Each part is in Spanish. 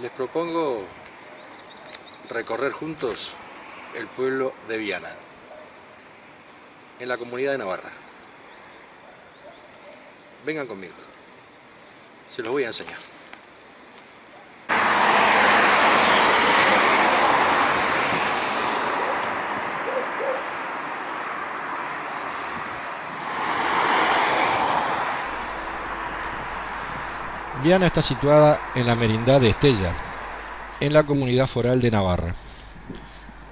les propongo recorrer juntos el pueblo de Viana, en la comunidad de Navarra. Vengan conmigo, se los voy a enseñar. Viana está situada en la merindad de Estella, en la comunidad foral de Navarra,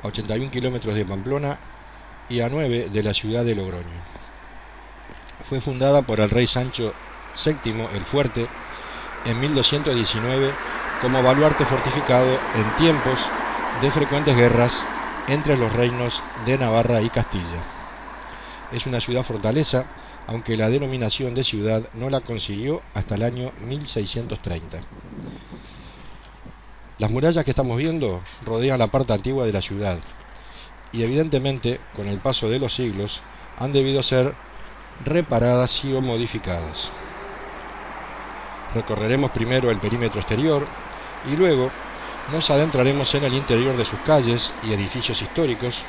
a 81 kilómetros de Pamplona y a 9 de la ciudad de Logroño. Fue fundada por el rey Sancho VII el Fuerte en 1219 como baluarte fortificado en tiempos de frecuentes guerras entre los reinos de Navarra y Castilla. Es una ciudad fortaleza aunque la denominación de ciudad no la consiguió hasta el año 1630. Las murallas que estamos viendo rodean la parte antigua de la ciudad y evidentemente con el paso de los siglos han debido ser reparadas y o modificadas. Recorreremos primero el perímetro exterior y luego nos adentraremos en el interior de sus calles y edificios históricos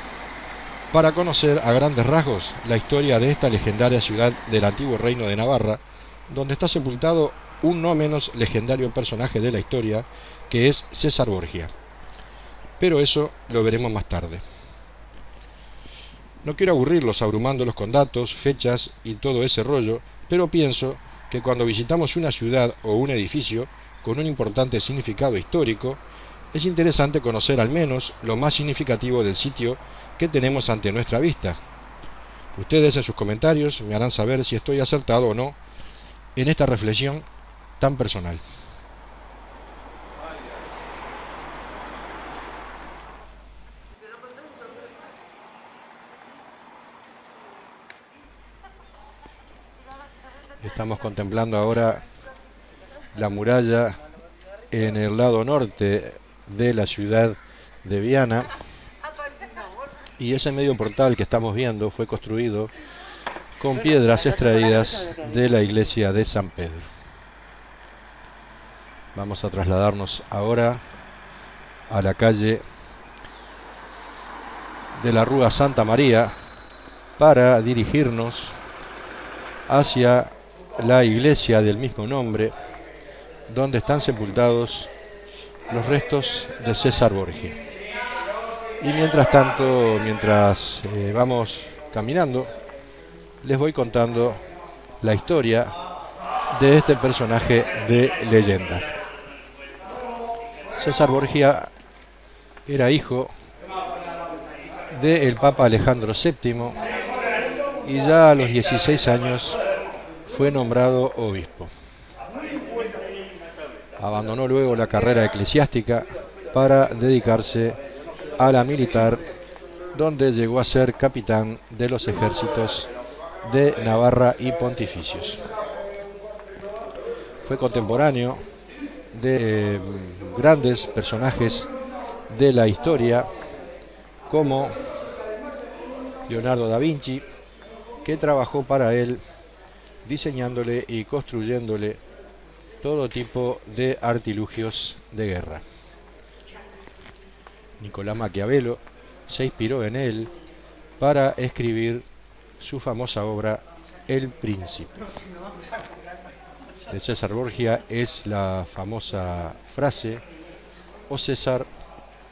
para conocer a grandes rasgos la historia de esta legendaria ciudad del antiguo reino de Navarra, donde está sepultado un no menos legendario personaje de la historia, que es César Borgia. Pero eso lo veremos más tarde. No quiero aburrirlos abrumándolos con datos, fechas y todo ese rollo, pero pienso que cuando visitamos una ciudad o un edificio con un importante significado histórico, es interesante conocer al menos lo más significativo del sitio que tenemos ante nuestra vista. Ustedes en sus comentarios me harán saber si estoy acertado o no en esta reflexión tan personal. Estamos contemplando ahora la muralla en el lado norte de la ciudad de Viana. Y ese medio portal que estamos viendo fue construido con piedras extraídas de la iglesia de San Pedro. Vamos a trasladarnos ahora a la calle de la Rúa Santa María para dirigirnos hacia la iglesia del mismo nombre, donde están sepultados los restos de César Borgia. Y mientras tanto, mientras eh, vamos caminando, les voy contando la historia de este personaje de leyenda. César Borgia era hijo del Papa Alejandro VII y ya a los 16 años fue nombrado obispo. Abandonó luego la carrera eclesiástica para dedicarse a la militar, donde llegó a ser capitán de los ejércitos de Navarra y Pontificios. Fue contemporáneo de eh, grandes personajes de la historia como Leonardo da Vinci, que trabajó para él diseñándole y construyéndole todo tipo de artilugios de guerra. Nicolás Maquiavelo se inspiró en él para escribir su famosa obra El Príncipe. De César Borgia es la famosa frase o César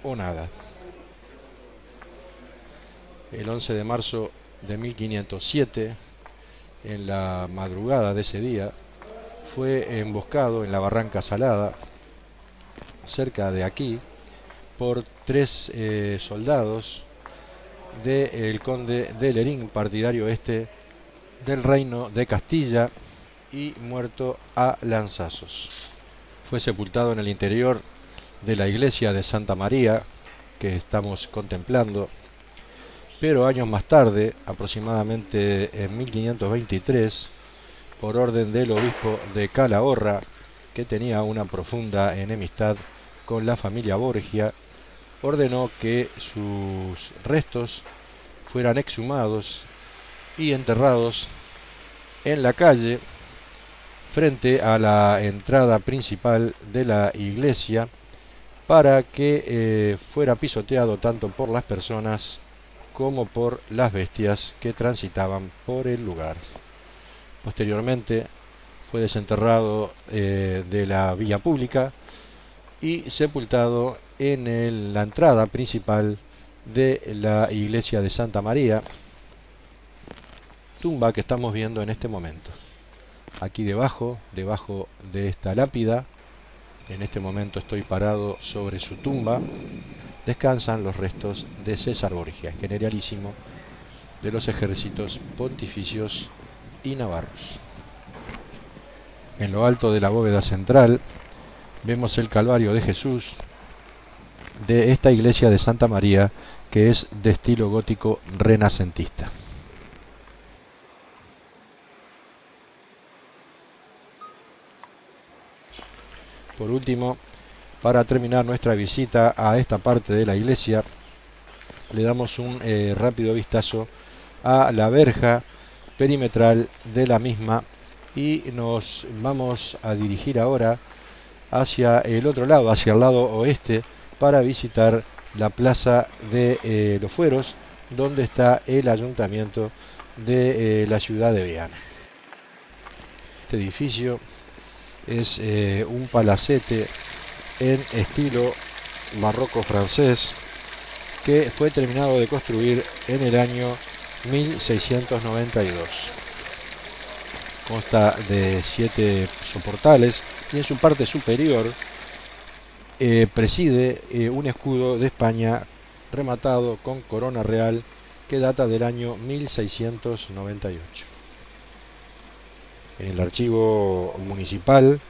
o nada. El 11 de marzo de 1507, en la madrugada de ese día, fue emboscado en la Barranca Salada, cerca de aquí, por tres eh, soldados del conde de Lerín, partidario este del reino de Castilla y muerto a lanzazos. Fue sepultado en el interior de la iglesia de Santa María que estamos contemplando, pero años más tarde, aproximadamente en 1523, por orden del obispo de Calahorra, que tenía una profunda enemistad con la familia Borgia, ordenó que sus restos fueran exhumados y enterrados en la calle frente a la entrada principal de la iglesia para que eh, fuera pisoteado tanto por las personas como por las bestias que transitaban por el lugar. Posteriormente fue desenterrado eh, de la vía pública y sepultado en la entrada principal de la iglesia de Santa María, tumba que estamos viendo en este momento. Aquí debajo, debajo de esta lápida, en este momento estoy parado sobre su tumba, descansan los restos de César Borgia, generalísimo de los ejércitos pontificios y navarros. En lo alto de la bóveda central vemos el Calvario de Jesús de esta iglesia de Santa María que es de estilo gótico renacentista. Por último, para terminar nuestra visita a esta parte de la iglesia, le damos un eh, rápido vistazo a la verja perimetral de la misma y nos vamos a dirigir ahora hacia el otro lado, hacia el lado oeste, para visitar la plaza de eh, los Fueros, donde está el ayuntamiento de eh, la ciudad de Viana. Este edificio es eh, un palacete en estilo barroco francés que fue terminado de construir en el año 1692. Consta de siete soportales y en su parte superior eh, preside eh, un escudo de España rematado con corona real que data del año 1698. En el archivo municipal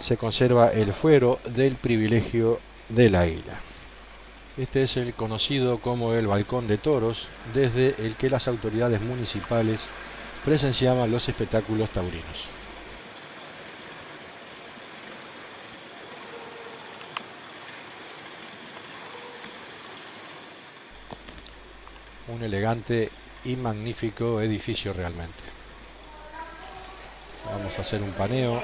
se conserva el fuero del privilegio del águila. Este es el conocido como el balcón de toros, desde el que las autoridades municipales presenciaban los espectáculos taurinos. Un elegante y magnífico edificio realmente. Vamos a hacer un paneo.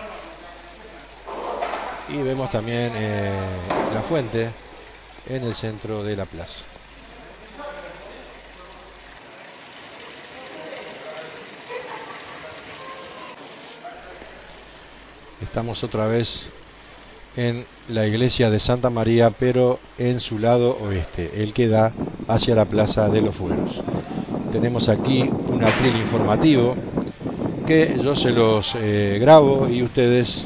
Y vemos también eh, la fuente en el centro de la plaza. Estamos otra vez en la iglesia de Santa María, pero en su lado oeste, el que da hacia la Plaza de los Fueros. Tenemos aquí un atril informativo que yo se los eh, grabo y ustedes,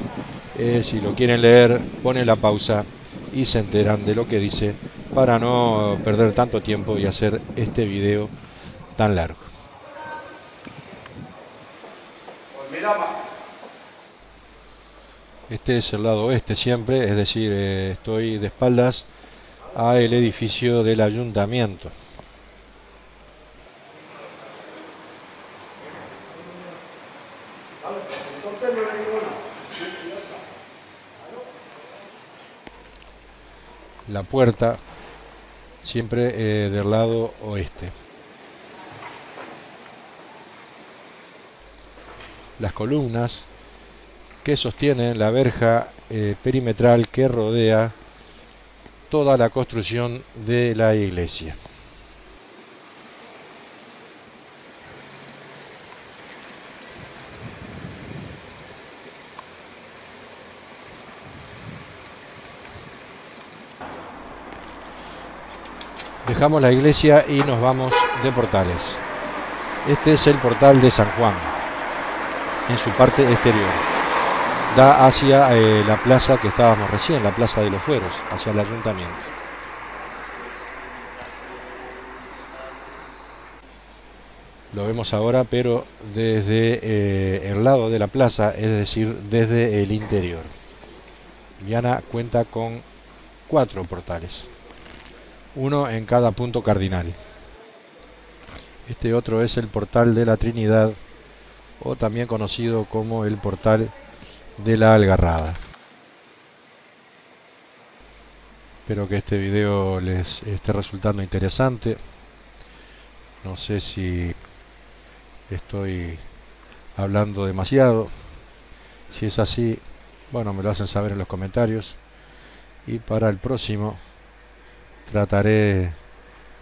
eh, si lo quieren leer, ponen la pausa y se enteran de lo que dice para no perder tanto tiempo y hacer este video tan largo. Este es el lado oeste siempre, es decir, eh, estoy de espaldas a el edificio del ayuntamiento. la puerta siempre eh, del lado oeste. Las columnas que sostienen la verja eh, perimetral que rodea toda la construcción de la iglesia. Dejamos la iglesia y nos vamos de portales. Este es el portal de San Juan, en su parte exterior. Da hacia eh, la plaza que estábamos recién, la plaza de los fueros, hacia el ayuntamiento. Lo vemos ahora, pero desde eh, el lado de la plaza, es decir, desde el interior. Viana cuenta con cuatro portales uno en cada punto cardinal. Este otro es el portal de la Trinidad, o también conocido como el portal de la Algarrada. Espero que este video les esté resultando interesante. No sé si estoy hablando demasiado. Si es así, bueno, me lo hacen saber en los comentarios y para el próximo trataré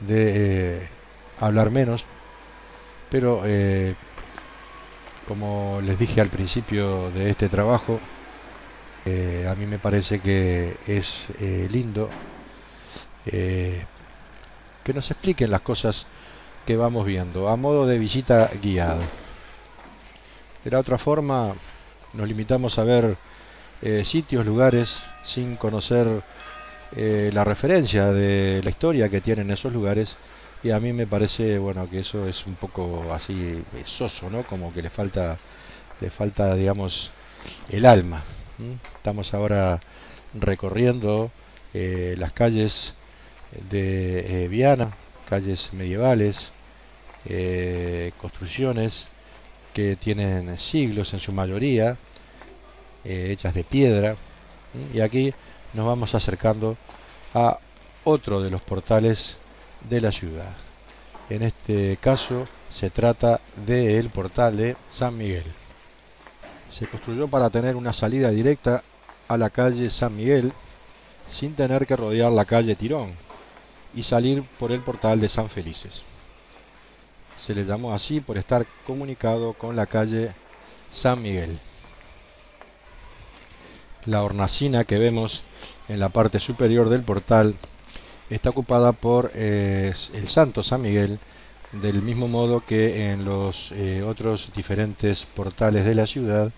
de eh, hablar menos, pero eh, como les dije al principio de este trabajo, eh, a mí me parece que es lindo que nos expliquen las cosas que vamos viendo, a modo de visita guiada. De la otra forma, nos limitamos a ver sitios, lugares, sin conocer eh, la referencia de la historia que tienen esos lugares y a mí me parece bueno que eso es un poco así soso no como que le falta le falta digamos el alma estamos ahora recorriendo eh, las calles de eh, Viana calles medievales construcciones que tienen siglos en su mayoría hechas de piedra y aquí nos vamos acercando a otro de los portales de la ciudad. En este caso se trata del portal de San Miguel. Se construyó para tener una salida directa a la calle San Miguel sin tener que rodear la calle Tirón y salir por el portal de San Felices. Se le llamó así por estar comunicado con la calle San Miguel. La hornacina que vemos en la parte superior del portal está ocupada por eh, el Santo San Miguel, del mismo modo que en los eh, otros diferentes portales de la ciudad,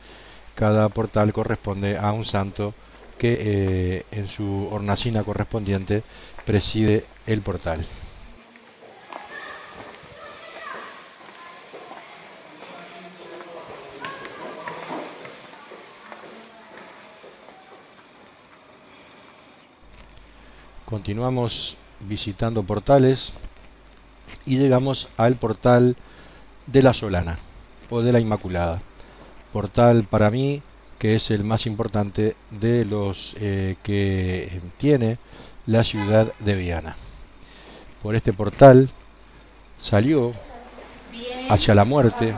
cada portal corresponde a un santo que eh, en su hornacina correspondiente preside el portal. Continuamos visitando portales y llegamos al portal de la Solana o de la Inmaculada. Portal para mí que es el más importante de los eh, que tiene la ciudad de Viana. Por este portal salió hacia la muerte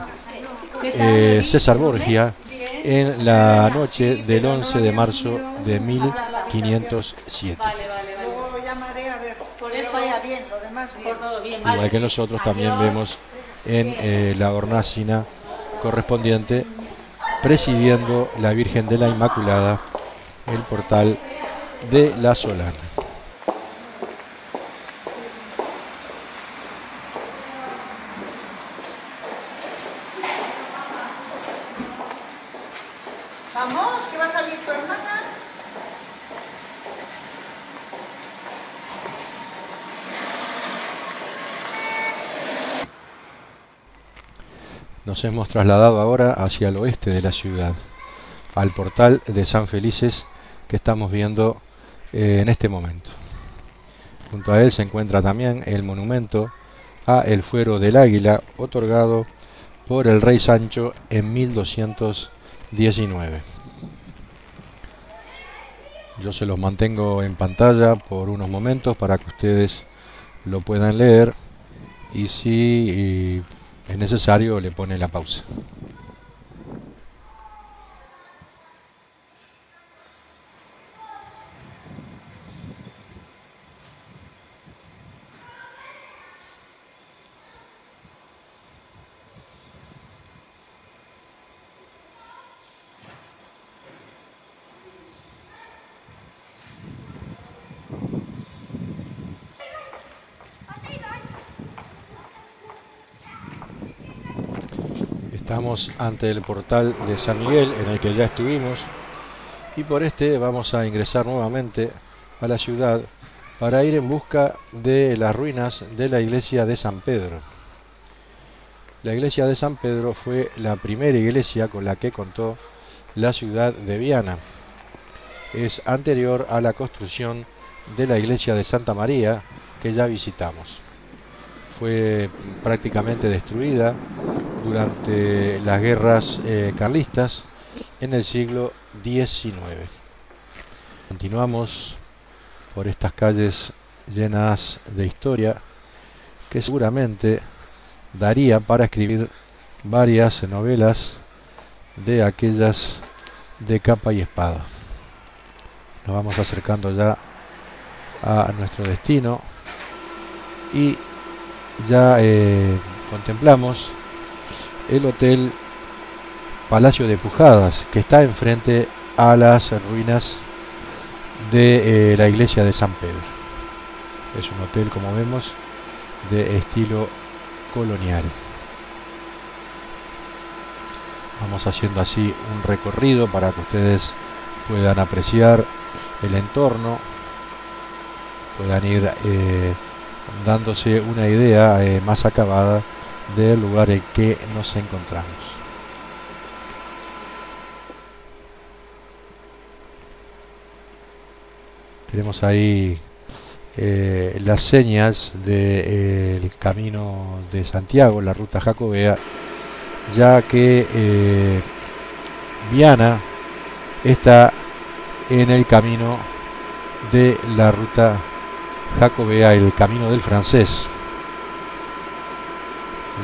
eh, César Borgia en la noche del 11 de marzo de 1507 bien, lo demás bien. Igual que nosotros también vemos en eh, la hornacina correspondiente presidiendo la Virgen de la Inmaculada el portal de la Solana. Vamos, que va a salir tu hermana. Hemos trasladado ahora hacia el oeste de la ciudad, al portal de San Felices que estamos viendo eh, en este momento. Junto a él se encuentra también el monumento a el fuero del águila otorgado por el rey Sancho en 1219. Yo se los mantengo en pantalla por unos momentos para que ustedes lo puedan leer y si es necesario, le pone la pausa. Estamos ante el portal de San Miguel en el que ya estuvimos y por este vamos a ingresar nuevamente a la ciudad para ir en busca de las ruinas de la iglesia de San Pedro. La iglesia de San Pedro fue la primera iglesia con la que contó la ciudad de Viana. Es anterior a la construcción de la iglesia de Santa María que ya visitamos. Fue prácticamente destruida durante las guerras eh, carlistas en el siglo XIX. Continuamos por estas calles llenas de historia que seguramente daría para escribir varias novelas de aquellas de capa y espada. Nos vamos acercando ya a nuestro destino y ya eh, contemplamos el hotel Palacio de Pujadas que está enfrente a las ruinas de eh, la iglesia de San Pedro. Es un hotel, como vemos, de estilo colonial. Vamos haciendo así un recorrido para que ustedes puedan apreciar el entorno, puedan ir eh, dándose una idea eh, más acabada del lugar en que nos encontramos. Tenemos ahí eh, las señas del camino de Santiago, la ruta jacobea, ya que Viana está en el camino de la ruta jacobea, el camino del francés.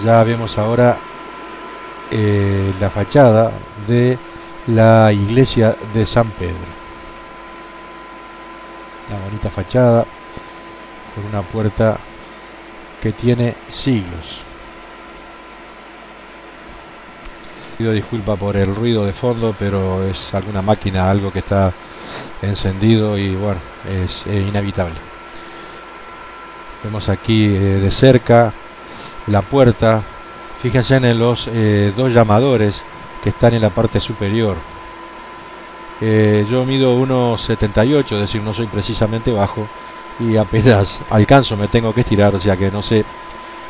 Ya vemos ahora eh, la fachada de la iglesia de San Pedro. Una bonita fachada con una puerta que tiene siglos. Pido disculpa por el ruido de fondo, pero es alguna máquina, algo que está encendido y bueno, es, inevitable. Vemos aquí eh, de cerca la puerta. Fíjense en los eh, dos llamadores que están en la parte superior. Eh, yo mido 1,78, es decir, no soy precisamente bajo y apenas alcanzo me tengo que estirar, o sea que no sé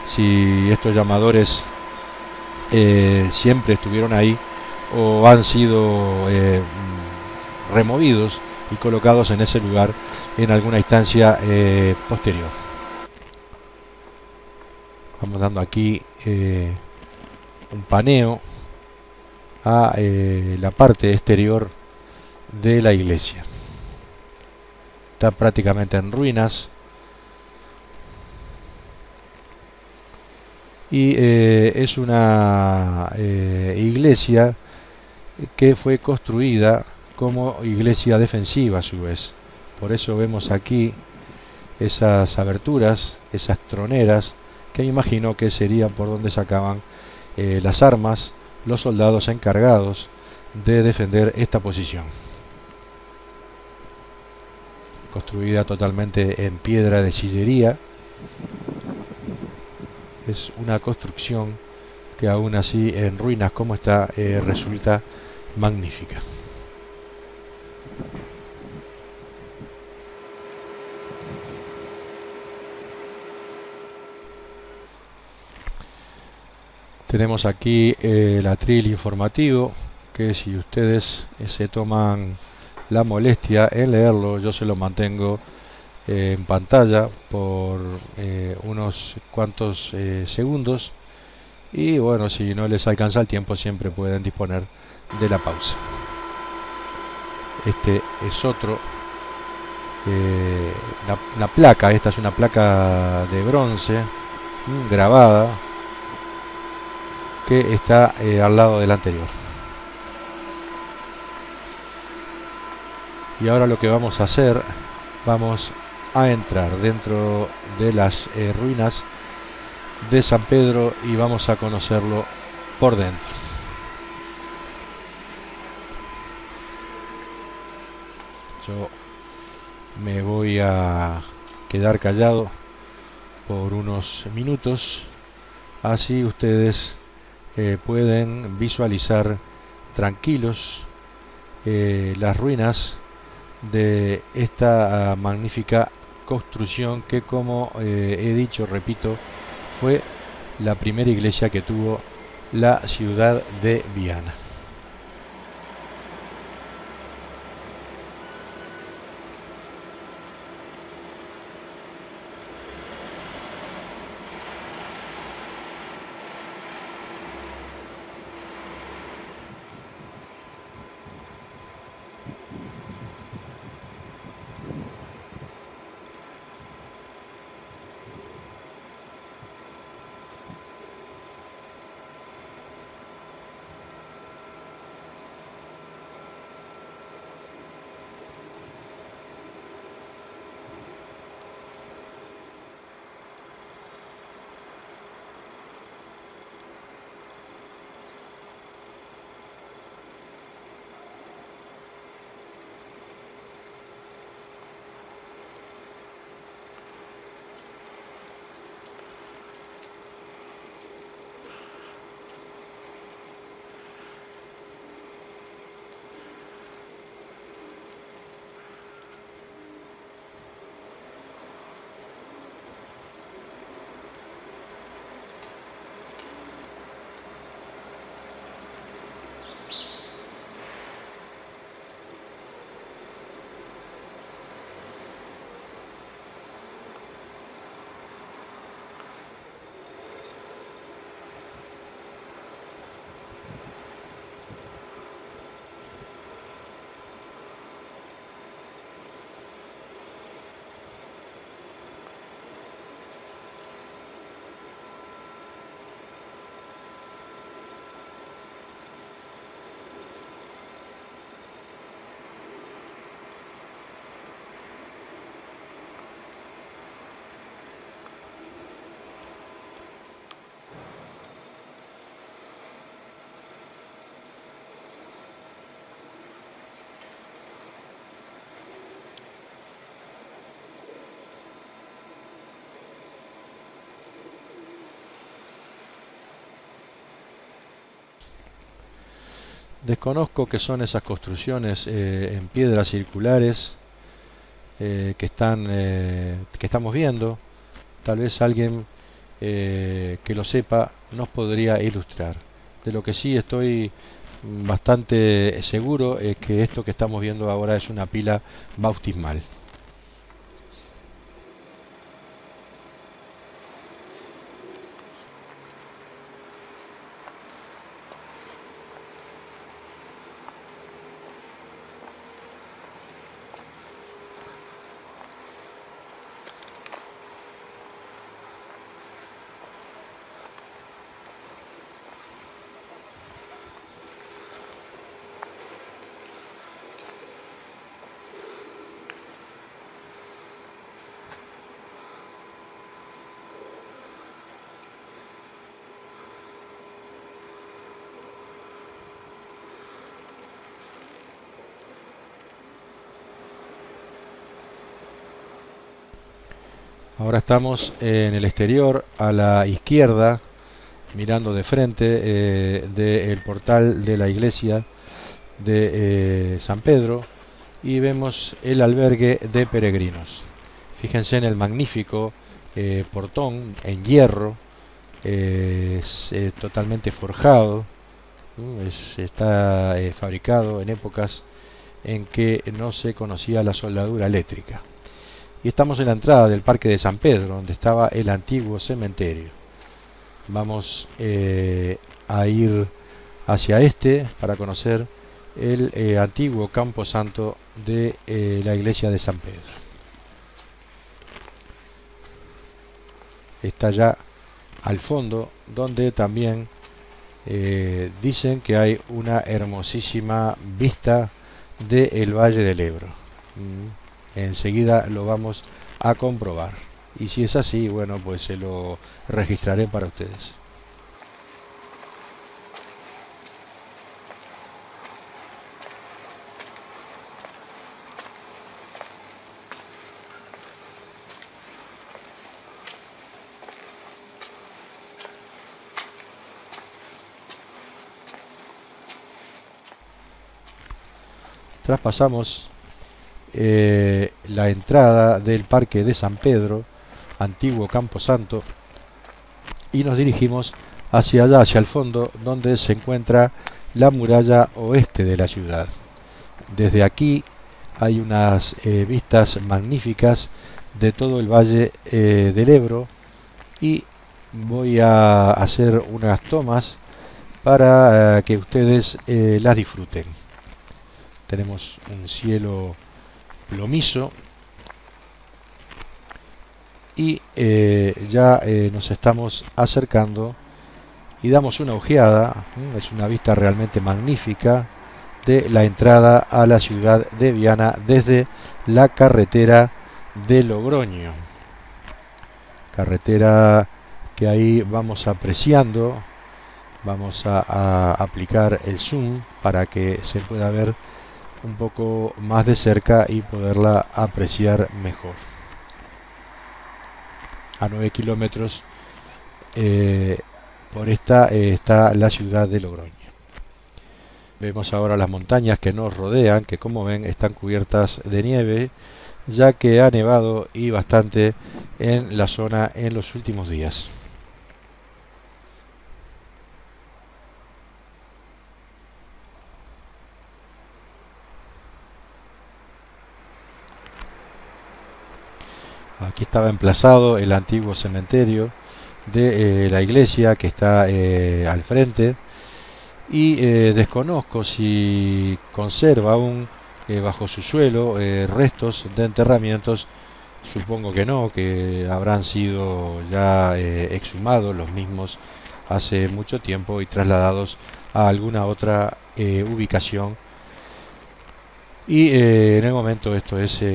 si estos llamadores siempre estuvieron ahí o han sido removidos y colocados en ese lugar en alguna instancia eh, posterior. Vamos dando aquí eh, un paneo a eh, la parte exterior de la iglesia. Está prácticamente en ruinas. Y es una iglesia que fue construida como iglesia defensiva a su vez. Por eso vemos aquí esas aberturas, esas troneras, que imagino que sería por donde sacaban eh, las armas los soldados encargados de defender esta posición. Construida totalmente en piedra de sillería. Es una construcción que aún así en ruinas como está eh, resulta magnífica. Tenemos aquí eh, el atril informativo, que si ustedes eh, se toman la molestia en leerlo, yo se lo mantengo eh, en pantalla por unos cuantos segundos. Y bueno, si no les alcanza el tiempo, siempre pueden disponer de la pausa. Este es otro. la, placa, esta es una placa de bronce mm, grabada que está eh, al lado del anterior. Y ahora lo que vamos a hacer, vamos a entrar dentro de las eh, ruinas de San Pedro y vamos a conocerlo por dentro. Yo me voy a quedar callado por unos minutos, así ustedes eh, pueden visualizar tranquilos eh, las ruinas de esta ah, magnífica construcción que como eh, he dicho, repito, fue la primera iglesia que tuvo la ciudad de Viana. Desconozco qué son esas construcciones eh, en piedras circulares eh, que están eh, que estamos viendo. Tal vez alguien que lo sepa nos podría ilustrar. De lo que sí estoy bastante seguro es que esto que estamos viendo ahora es una pila bautismal. Ahora estamos en el exterior, a la izquierda, mirando de frente eh, del portal de la iglesia de eh, San Pedro y vemos el albergue de peregrinos. Fíjense en el magnífico eh, portón en hierro, es totalmente forjado, está fabricado en épocas en que no se conocía la soldadura eléctrica y estamos en la entrada del Parque de San Pedro, donde estaba el antiguo cementerio. Vamos eh, a ir hacia este para conocer el eh, antiguo campo santo de eh, la iglesia de San Pedro. Está ya al fondo, donde también dicen que hay una hermosísima vista del Valle del Ebro. Mm enseguida lo vamos a comprobar. Y si es así bueno pues se lo registraré para ustedes. Traspasamos eh, la entrada del Parque de San Pedro, antiguo Campo Santo, y nos dirigimos hacia allá, hacia el fondo, donde se encuentra la muralla oeste de la ciudad. Desde aquí hay unas eh, vistas magníficas de todo el valle eh, del Ebro y voy a hacer unas tomas para que ustedes las disfruten. Tenemos un cielo plomizo y eh, ya eh, nos estamos acercando y damos una ojeada, es una vista realmente magnífica de la entrada a la ciudad de Viana desde la carretera de Logroño. Carretera que ahí vamos apreciando, vamos a aplicar el zoom para que se pueda ver un poco más de cerca y poderla apreciar mejor. A 9 kilómetros eh, por esta eh, está la ciudad de Logroño. Vemos ahora las montañas que nos rodean, que como ven están cubiertas de nieve, ya que ha nevado y bastante en la zona en los últimos días. Aquí estaba emplazado el antiguo cementerio de eh, la iglesia que está eh, al frente. Y eh, desconozco si conserva aún bajo su suelo restos de enterramientos. Supongo que no que habrán sido ya exhumados los mismos hace mucho tiempo y trasladados a alguna otra ubicación y eh, en el momento esto es eh,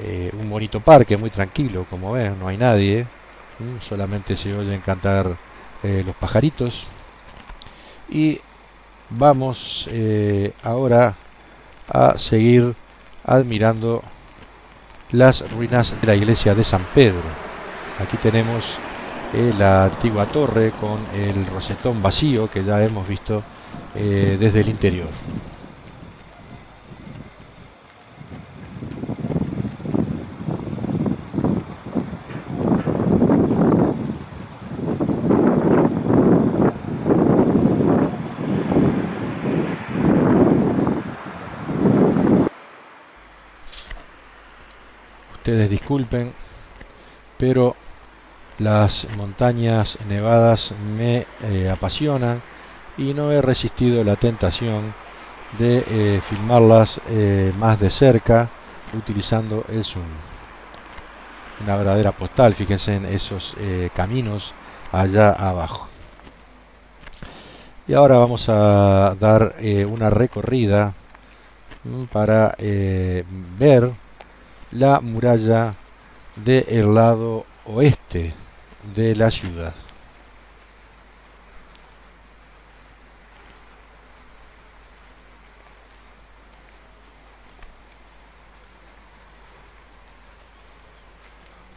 eh, un bonito parque, muy tranquilo, como ven, no hay nadie, solamente se oyen cantar los pajaritos. Y vamos ahora a seguir admirando las ruinas de la iglesia de San Pedro. Aquí tenemos la antigua torre con el rosetón vacío que ya hemos visto desde el interior. Ustedes disculpen, pero las montañas nevadas me eh, apasionan y no he resistido la tentación de eh, filmarlas eh, más de cerca utilizando el zoom. Una verdadera postal, fíjense en esos caminos allá abajo. Y ahora vamos a dar una recorrida mm, para ver la muralla del lado oeste de la ciudad.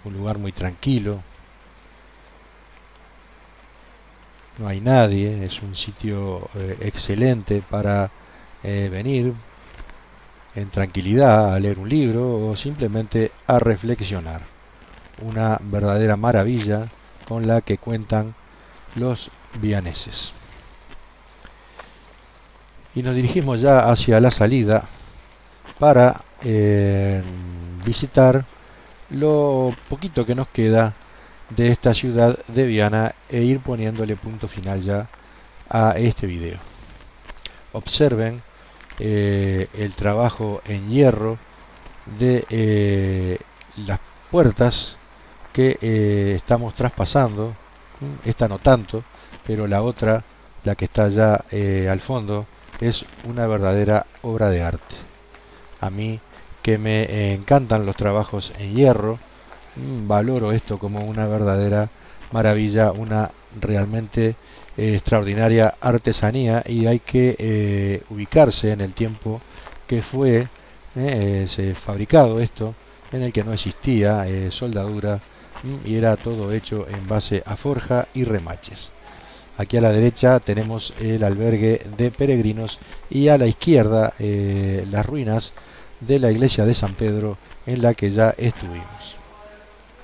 Un lugar muy tranquilo. No hay nadie, es un sitio eh, excelente para eh, venir en tranquilidad a leer un libro o simplemente a reflexionar una verdadera maravilla con la que cuentan los vianeses. Y nos dirigimos ya hacia la salida para eh, visitar lo poquito que nos queda de esta ciudad de Viana e ir poniéndole punto final ya a este video. Observen eh, el trabajo en hierro de eh, las puertas que eh, estamos traspasando, esta no tanto, pero la otra, la que está ya al fondo, es una verdadera obra de arte. A mí que me encantan los trabajos en hierro, mm, valoro esto como una verdadera maravilla, una realmente eh, extraordinaria artesanía y hay que ubicarse en el tiempo que fue se fabricado esto en el que no existía soldadura y era todo hecho en base a forja y remaches. Aquí a la derecha tenemos el albergue de peregrinos y a la izquierda eh, las ruinas de la iglesia de San Pedro en la que ya estuvimos.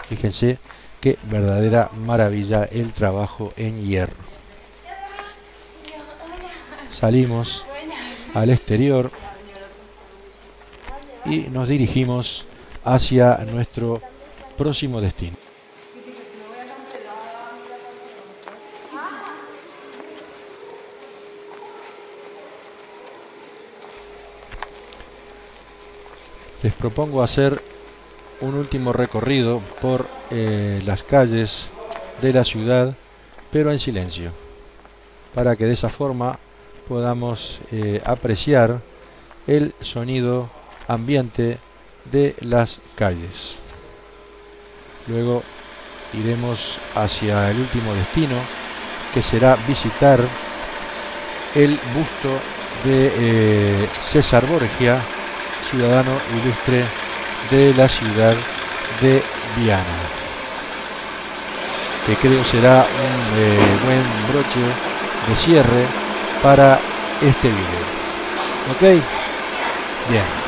Fíjense qué verdadera maravilla el trabajo en hierro. Salimos al exterior y nos dirigimos hacia nuestro próximo destino. les propongo hacer un último recorrido por eh, las calles de la ciudad, pero en silencio, para que de esa forma podamos eh, apreciar el sonido ambiente de las calles. Luego iremos hacia el último destino, que será visitar el busto de eh, César Borgia, ciudadano ilustre de la ciudad de Viana, que creo será un eh, buen broche de cierre para este video. ¿Ok? Bien.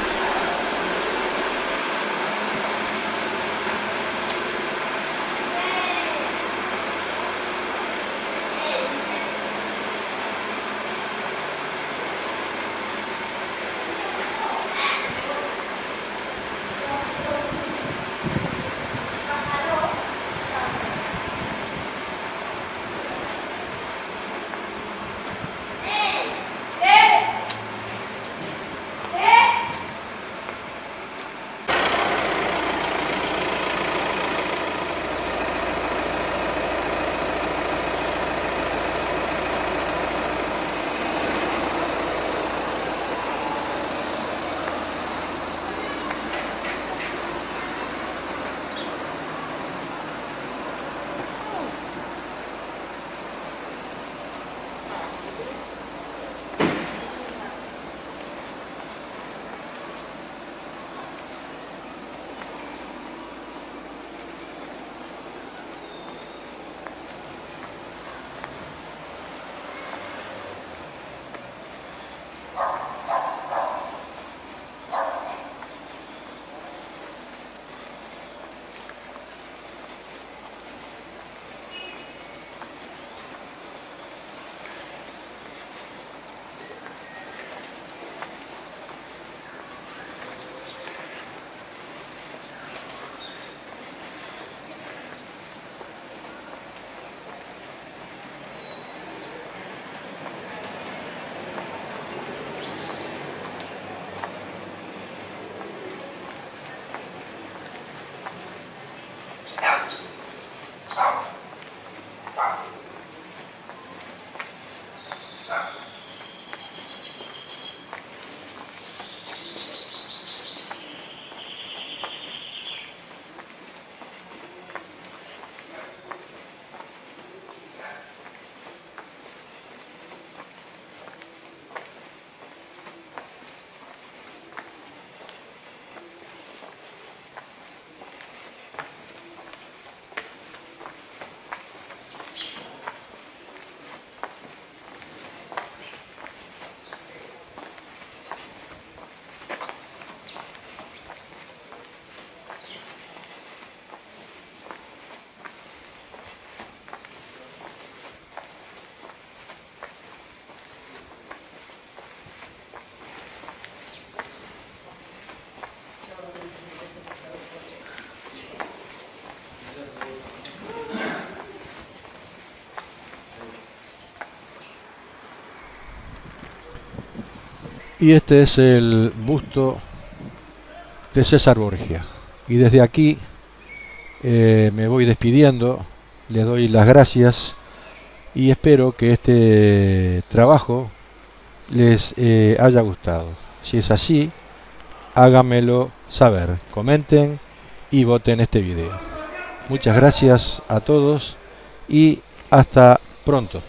Y este es el busto de César Borgia. Y desde aquí eh, me voy despidiendo, les doy las gracias y espero que este trabajo les eh, haya gustado. Si es así, háganmelo saber, comenten y voten este video. Muchas gracias a todos y hasta pronto.